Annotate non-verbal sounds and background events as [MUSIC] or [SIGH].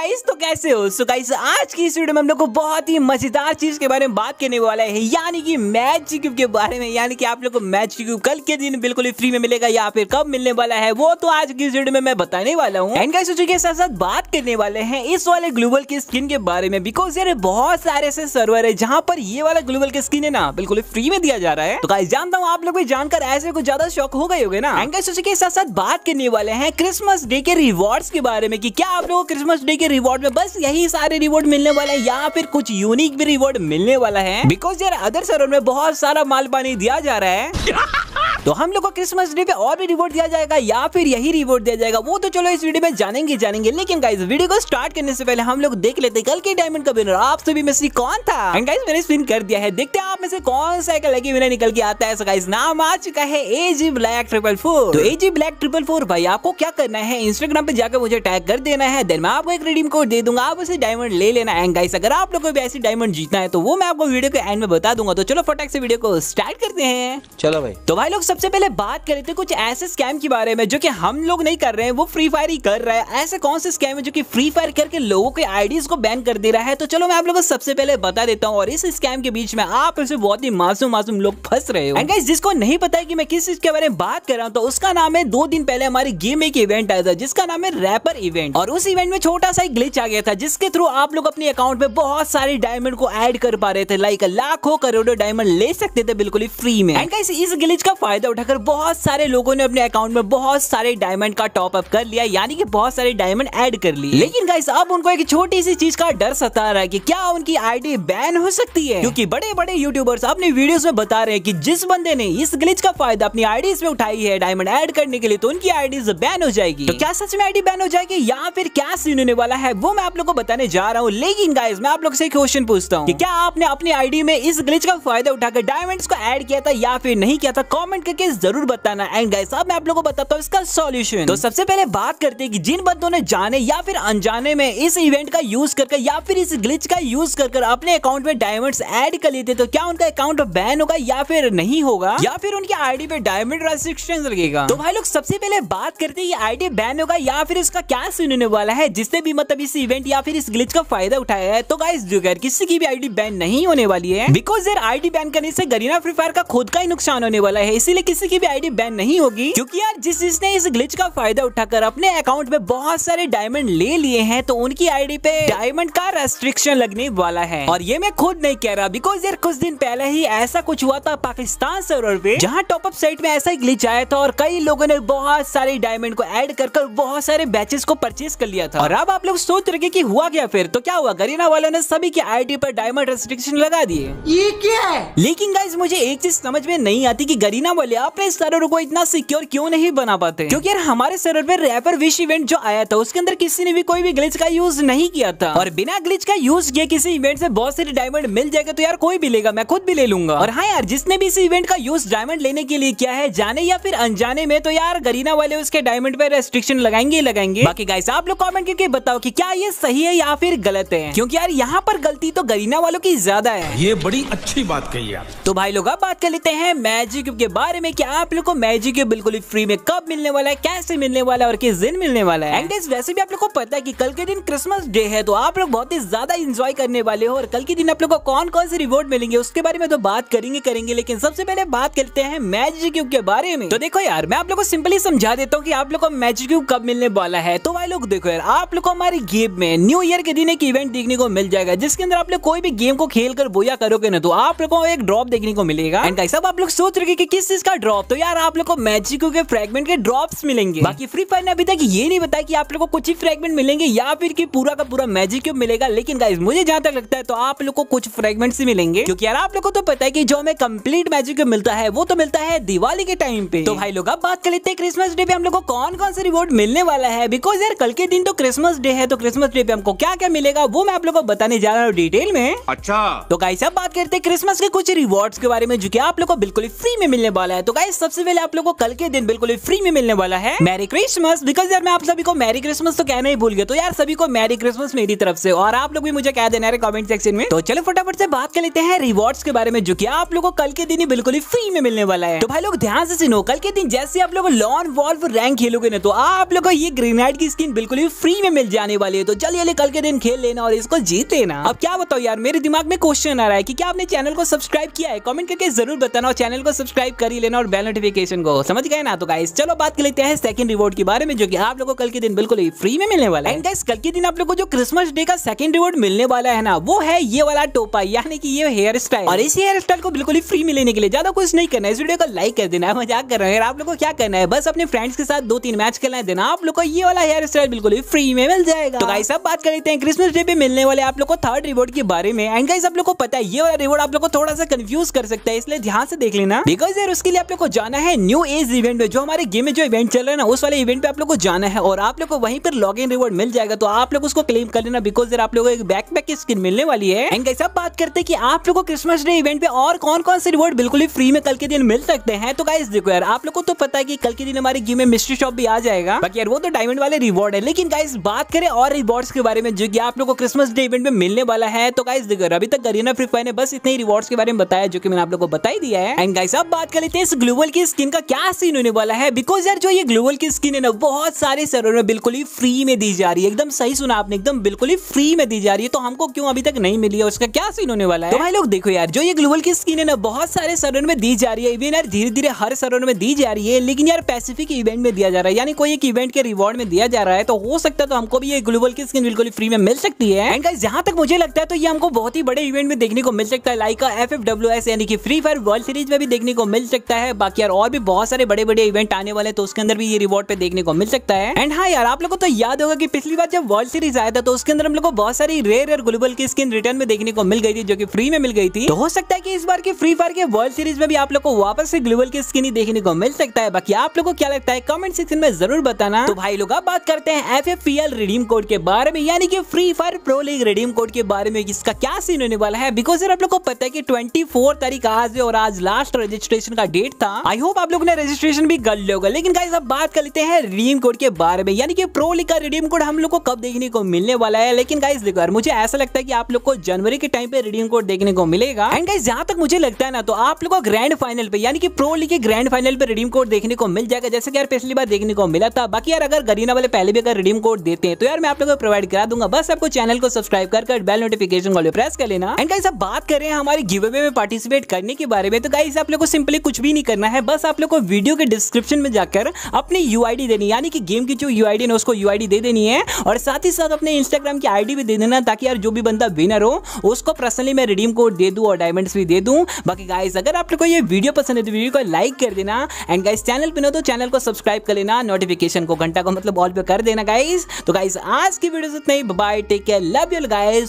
Guys तो कैसे हो? सो गाइस आज की इस वीडियो में हम लोग को बहुत ही मज़ेदार चीज़ के बारे में बात करने वाला है। यानी कि मैच क्यूब के बारे में, यानी कि आप लोग को मैच क्यूब कल के दिन बिल्कुल ही फ्री में मिलेगा या फिर कब मिलने वाला है, वो तो आज की इस वीडियो में मैं बताने वाला हूँ। एंड गाइस के साथ साथ बात करने वाले हैं इस वाले ग्लोबल की स्किन के बारे में बिकॉज़ यार बहुत सारे ऐसे सर्वर है जहाँ पर ये वाला ग्लोबल की स्किन है ना, बिल्कुल फ्री में दिया जा रहा है। तो गाइस जानता हूँ आप लोग भी जानकर ऐसे कुछ ज़्यादा शौक हो गए होगे ना। एंड गाइस के साथ साथ बात करने वाले हैं क्रिसमस डे के रिवॉर्ड्स के बारे में कि क्या आप लोगों क्रिसमस डे के रिवॉर्ड में बस यही सारे रिवॉर्ड मिलने वाले हैं। या फिर कुछ यूनिक भी रिवॉर्ड मिलने वाला है। बिकॉज़ यार अदर सर्वर में बहुत सारा माल पानी दिया जा रहा है। [LAUGHS] तो हम लोग को क्रिसमस डे पे और भी रिवॉर्ड दिया जाएगा या फिर यही रिवॉर्ड दिया जाएगा। वो तो चलो इस वीडियो में जानेंगे जानेंगे। लेकिन गाइस वीडियो को स्टार्ट करने से पहले हम लोग देख लेते कल के डायमंड का विनर आप सभी में से कौन था? एंड गाइस मैंने स्पिन कर दिया है। देखते हैं आप में से कौन सा एक लकी विनर निकल के आता है। सो गाइस नाम आ चुका है एजी ब्लैक ट्रिपल फोर तो एजी ब्लैक ट्रिपल फोर भाई आपको क्या करना है? इंस्टाग्राम पे जाकर मुझे टैग कर देना है। देन मैं आपको एक रिडीम कोड दे दूँगा। आप उसे डायमंड ले लेना। एंड गाइस अगर आप लोग को भी ऐसी डायमंड जीतना है तो वो मैं आपको वीडियो के एंड में बता दूँगा। तो चलो फटाक से वीडियो को स्टार्ट करते हैं। चलो भाई। तो भाई लोग सबसे पहले बात कर लेते कुछ ऐसे स्कैम के बारे में जो की हम लोग नहीं कर रहे हैं। वो फ्री फायर ही कर रहा है। ऐसे कौन से स्कैम है जो कि फ्री फायर करके लोगों के आईडीज को बैन कर दे रहा है? तो चलो मैं आप लोगों को सबसे पहले बता देता हूँ। और इस स्कैम के बीच में आप ऐसे बहुत ही मासूम मासूम लोग फंस रहे हो। एंड गाइस जिसको नहीं पता है कि मैं किस चीज़ के बारे में बात कर रहा हूँ तो उसका नाम है दो दिन पहले हमारी गेम एक इवेंट आया था जिसका नाम है रैपर इवेंट और उस इवेंट में छोटा सा ग्लिच आ गया था, जिसके थ्रू आप लोग अपने अकाउंट में बहुत सारे डायमंड को ऐड कर पा रहे थे लाइक लाखों करोड़ों डायमंड ले सकते थे बिल्कुल ही फ्री में। एंड इस ग्लिच का फ़ायदा उठाकर बहुत सारे लोगों ने अपने अकाउंट में बहुत सारे डायमंड का टॉप अप कर लिया, यानी कि बहुत सारे डायमंड ऐड कर लिए। लेकिन गाइस अब उनको एक छोटी सी चीज़ का डर सता रहा है कि क्या उनकी आईडी बैन हो सकती है? क्योंकि बड़े बड़े यूट्यूबर्स अपने वीडियोस में बता रहे हैं कि जिस बंदे ने इस ग्लिच का फ़ायदा अपनी आईडीज में उठाई है डायमंड ऐड करने के लिए तो उनकी आईडीज बैन हो जाएगी। तो क्या सच में आईडी बैन हो जाएगी, या फिर क्या सीन होने वाला है, वो मैं आप लोग को बताने जा रहा हूँ। लेकिन गाइस मैं आप लोग से क्वेश्चन पूछता हूँ क्या आपने अपनी आईडी में इस ग्लिच का फ़ायदा उठाकर डायमंड्स को ऐड किया था या फिर नहीं किया था? कमेंट करके ज़रूर बताना। एंड गाइस अब मैं आप लोग को बताता हूँ इसका सॉल्यूशन तो सबसे पहले बात करते हैं कि जिन बंदों ने जाने या फिर अनजाने में इस इवेंट का यूज़ करके या फिर इस ग्लिच का यूज़ कर अपने अकाउंट में डायमंड ऐड कर लेते तो क्या उनका अकाउंट बैन होगा या फिर नहीं होगा? या फिर उनकी आईडी पे डायमंड रेस्ट्रिक्शन लगेगा? तो भाई लोग, सबसे पहले बात करते हैं आईडी बैन होगा या फिर इसका क्या सुनने वाला है जिसने भी मतलब इस इवेंट या फिर इस ग्लिच का फ़ायदा उठाया है? तो गाइस जुगर किसी की भी आईडी बैन नहीं होने वाली है। बिकॉज़ यार आईडी बैन करने से गरीना फ्री फायर का खुद का ही नुकसान होने वाला है, इसीलिए किसी की भी आईडी बैन नहीं होगी। क्योंकि यार, जिस जिसने इस ग्लिच का फ़ायदा उठाकर अपने अकाउंट में बहुत सारे डायमंड ले लिए हैं तो उनकी आईडी पे डायमंड का रेस्ट्रिक्शन लगने वाला है। और ये मैं खुद नहीं कह रहा बिकॉज़ यार कुछ दिन पहले ही ऐसा कुछ हुआ था पाकिस्तान सर्वर पे, जहाँ टॉपअप साइट में ऐसा ग्लिच आया था और कई लोगों ने बहुत सारे डायमंड को कर कर बहुत सारे बैचेस को परचेज कर लिया था। और अब आप लोग सोच रहे कि हुआ क्या फिर? तो क्या हुआ? गरीना वालों ने सभी के आईडी पर डायमंड रेस्ट्रिक्शन लगा दिए। ये क्या है? लेकिन गाइज़ मुझे एक चीज़ समझ में नहीं आती कि गरीना वाले अपने सर्वर को इतना सिक्योर क्यों नहीं बना पाते? क्योंकि यार हमारे सर्वर पे रैपर विश इवेंट जो आया था उसके अंदर किसी ने भी कोई भी ग्लिच का यूज़ नहीं किया था। और बिना ग्लिच का यूज़ किए किसी इवेंट से बहुत सारे डायमंड मिल जाएगा तो यार कोई भी लेगा मैं खुद भी ले लूँगा। और हाँ यार जिसने भी इस इवेंट का यूज़ डायमंड लेने के लिए किया है जाने या फिर अनजाने में तो यार गरीना वाले उसके डायमंड पे रेस्ट्रिक्शन लगाएँगे लगाएँगे। बाकी गाइस आप लोग कमेंट करके बताओ कि क्या ये सही है या फिर गलत है? क्योंकि यार यहाँ पर गलती तो गरीना वालों की ज़्यादा है। ये बड़ी अच्छी बात कही आप तो भाई लोग अब बात कर लेते हैं मैजिक क्यूब के बारे में कि आप लोग को मैजिक क्यूब बिल्कुल ही फ्री में कब मिलने वाला है कैसे मिलने वाला है और किस दिन मिलने वाला है? एंड वैसे भी आप लोग को पता है कि कल के दिन क्रिसमस डे है तो आप लोग बहुत ही ज़्यादा इंजॉय करने वाले हो और कल के दिन आप लोग को कौन कौन से रिवॉर्ड मिलेंगे उसके बारे में तो बात करेंगे करेंगे लेकिन सबसे पहले बात करते हैं मैजिक क्यूब के बारे में। तो देखो यार मैं आप लोग को सिंपली समझा देता हूँ की आप लोग को मैजिक क्यूब कब मिलने वाला है। तो भाई लोग देखो यार आप लोग को हमारी गेम में न्यू ईयर के दिन एक इवेंट देखने को मिल जाएगा, जिसके अंदर आप लोग कोई भी गेम को खेल कर बोया करोगे ना तो आप लोग को एक ड्रॉप देखने को मिलेगा। एंड सब आप लोग सोच रहे कि किस चीज़ का ड्रॉप तो यार आप लोग को मैजिक के फ्रेगमेंट के ड्रॉप्स मिलेंगे। बाकी फ्री फायर ने अभी तक ये नहीं बताया कि आप लोग को कुछ ही फ्रेगमेंट मिलेंगे या फिर कि पूरा का पूरा मैजिक क्यूब मिलेगा, लेकिन गाइस मुझे जहाँ तक लगता है तो आप लोग को कुछ फ्रेगमेंट ही मिलेंगे। क्योंकि यार आप लोग को तो पता है कि जो हमें कंप्लीट मैजिक क्यूब मिलता है, वो तो मिलता है दिवाली के टाइम पे। तो भाई लोग, अब बात कर लेते हैं क्रिसमस डे पे हम लोग को कौन कौन से रिवॉर्ड मिलने वाला है? बिकॉज़ यार कल के दिन तो क्रिसमस डे है। तो क्रिसमस डे पे हमको क्या क्या मिलेगा वो मैं आप लोग को बताने जा रहा हूँ डिटेल में। अच्छा। तो गाइस अब बात करते हैं क्रिसमस के कुछ रिवॉर्ड्स के बारे में जो कि आप लोग को बिल्कुल फ्री में मिलने वाला है। तो गाइस सबसे पहले आप लोगों को कल के दिन बिल्कुल फ्री में मिलने वाला है मैरी क्रिसमस बिकॉज़ यार मैं आप सभी को मैरी क्रिसमस तो कहना ही भूल गया तो यार सभी को मैरी क्रिसमस मेरी तरफ़ से। और आप लोग भी मुझे कह देना है कमेंट सेक्शन में। तो चलो फटाफट से बात कर लेते हैं रिवॉर्ड्स के बारे में जो कि आप लोगों को कल के दिन ही बिल्कुल ही फ्री में मिलने वाला है। तो भाई लोग ध्यान से सुनो कल के दिन जैसे आप लोग लॉन वॉल्व रैंक खेलोगे ना तो आप लोग को ये ग्रेनाइट की स्किन बिल्कुल ही फ्री में मिल जाने वाली है तो चलिए कल के दिन खेल लेना और इसको जीत लेना। अब क्या बताओ यार, मेरे दिमाग में क्वेश्चन आ रहा है कि क्या आपने चैनल को सब्सक्राइब किया है? कमेंट करके ज़रूर बताना और चैनल को सब्सक्राइब कर ही लेना और बेल नोटिफिकेशन को। समझ गए ना? तो गाइस चलो बात कर लेते हैं सेकंड रिवॉर्ड के बारे में, जो कि आप लोगों को कल के दिन बिल्कुल ही फ्री में मिलने वाला है। गाइस कल के दिन आप लोगों को जो क्रिसमस डे का सेकंड रिवॉर्ड मिलने वाला है ना, वो है ये वाला टोपा, यानी कि ये हेयर स्टाइल और इस हेयर स्टाइल को बिल्कुल ही फ्री में लेने के लिए ज़्यादा कुछ नहीं करना है, इस वीडियो को लाइक कर देना है मज़ाक कर रहे हैं। आप लोगों को क्या करना है? बस अपने फ्रेंड्स के साथ दो तीन मैच खेलना है देना आप लोग को ये वाला हेयर स्टाइल बिल्कुल ही फ्री में मिल जाएगा। तो गाइस अब बात कर लेते हैं क्रिसमस डे पे मिलने वाले आप लोग को थर्ड रिवॉर्ड के बारे में। एंड गाइस आप लोग को पता है, ये वाला रिवॉर्ड आप लोग को थोड़ा सा कंफ्यूज कर सकता है, इसलिए ध्यान से देख लेना। बिकॉज़ यार, उसके लिए आप लोग को जाना है न्यू एज इवेंट में जो हमारे गेम में जो इवेंट चल रहा है ना, उस वाले इवेंट पे आप लोग को जाना है। और आप लोग को वहीं पर लॉग इन रिवॉर्ड मिल जाएगा तो आप लोग उसको क्लेम कर लेना बिकॉज़ यार आप लोग को एक बैकपैक की स्किन मिलने वाली है। एंड गाइस अब बात करते हैं आप लोग को क्रिसमस डे इवेंट पे और कौन कौन से रिवॉर्ड बिल्कुल ही फ्री में कल के दिन मिल सकते हैं। तो गाइस देखो यार, आप लोग को तो पता है कि कल के दिन हमारे गेम में मिस्ट्री शॉप भी आ जाएगा। बाकी यार, वो तो डायमंड वाले रिवॉर्ड है। लेकिन गाइस बात और रिवॉर्ड्स के बारे में, जो कि आप लोग को क्रिसमस डे इवेंट में मिलने वाला है। तो गाइस देखो, अभी तक गरीना फ्री फायर ने बस इतने रिवॉर्ड्स के बारे में बताया, जो कि मैंने आप लोग को बता ही दिया है। एंड गाइस अब बात कर लेते हैं इस ग्लोबल की स्किन का क्या सीन होने वाला है। बिकॉज़ यार, जो ये ग्लोबल की स्किन है ना, बहुत सारे सर्वर में बिल्कुल ही फ्री में दी जा रही है। एकदम सही सुना आपने, एकदम बिल्कुल ही फ्री में दी जा रही है। तो हमको क्यों अभी तक नहीं मिली है उसका क्या सीन होने वाला है? तो भाई लोग, देखो यार, जो ये ग्लोबल की स्किन है ना, बहुत सारे सर्वर में दी जा रही है। इवन यार धीरे धीरे हर सर्वर में दी जा रही है, लेकिन यार पैसिफिक इवेंट में दिया जा रहा है। यानी कोई एक इवेंट के रिवॉर्ड में दिया जा रहा है तो हो सकता है तो हमको भी ये ग्लोबल की स्किन बिल्कुल फ्री में मिल सकती है। एंड गाइस जहाँ तक मुझे लगता है तो ये हमको बहुत ही बड़े इवेंट में देखने को मिल सकता है। Like F F W S यानी कि फ्री फायर वर्ल्ड सीरीज़ में भी देखने को मिल सकता है। बाकी यार, और भी बहुत सारे बड़े बड़े इवेंट आने वाले तो उसके अंदर भी ये रिवॉर्ड पे देखने को मिल सकता है। एंड हाँ यार, आप लोगों को तो याद होगा कि पिछली बार जब वर्ल्ड सीरीज़ आया था तो उसके अंदर हम लोग को बहुत सारी रेयर और ग्लोबल की स्किन रिटर्न में देखने को मिल गई थी, जो कि फ्री में मिल गई थी। तो हो सकता है कि इस बार की फ्री फायर के वर्ल्ड सीरीज़ में भी आप लोग को वापस से ग्लोबल की स्किन ही देखने को मिल सकता है। बाकी आप लोग को क्या लगता है कमेंट सेक्शन में ज़रूर बताना। तो भाई लोग, अब बात करते हैं F F P redeem code के बारे में, यानी कि Free Fire pro league redeem code के बारे में इसका क्या सीन होने वाला है? बिकॉज़ आप लोग को पता है कि ट्वेंटी तारीख आज है और आज लास्ट रजिस्ट्रेशन का डेट था। आई होप आप लोग ने रजिस्ट्रेशन भी कर लिया होगा। लेकिन गाइस अब बात कर लेते हैं रिडीम कोड के बारे में, यानी कि प्रो लीग का रिडीम कोड हम लोग को कब देखने को मिलने वाला है? लेकिन गाइस देखो यार, मुझे ऐसा लगता है कि आप लोग को जनवरी के टाइम पे रिडीम कोड देखने को मिलेगा। एंड गाइस जहाँ तक मुझे लगता है ना तो आप लोग को ग्रैंड फाइनल पे, यानी कि प्रो लीग के ग्रैंड फाइनल पे रिडीम कोड देखने को मिल जाएगा। जैसे कि यार पिछली बार देखने को मिला था। बाकी यार, अगर गरीना वाले पहले भी अगर रिडीम कोड देते हैं तो यार, मैं आप लोगों को प्रोवाइड करा दूँगा। बस आपको चैनल को सब्सक्राइब कर बेल नोटिफिकेशन वाले प्रेस कर लेना। एंड गाइस अब बात कर रहे हैं हमारे गिव अवे में पार्टिसिपेट करने के बारे में। तो गाइस आप लोग को सिंपली कुछ भी नहीं करना है। बस आप लोग को वीडियो के डिस्क्रिप्शन में जाकर अपनी यू देनी यानी कि गेम की जो यू है, उसको यू दे देनी है। और साथ ही साथ अपने इंस्टाग्राम की आईडी भी दे देना, ताकि यार जो भी बंदा विनर हो, उसको पर्सनली मैं रिडीम कोड दे दूँ और डायमंड्स भी दे दूँ। बाकी गाइस अगर आप लोग को ये वीडियो पसंद है तो वीडियो को लाइक कर देना। एंड गाइस चैनल पे ना तो चैनल को सब्सक्राइब कर लेना। नोटिफिकेशन को, घंटा को मतलब ऑल पे कर देना गाइस तो गाइस आज की वीडियो से इतना ही। Bye take care love you guys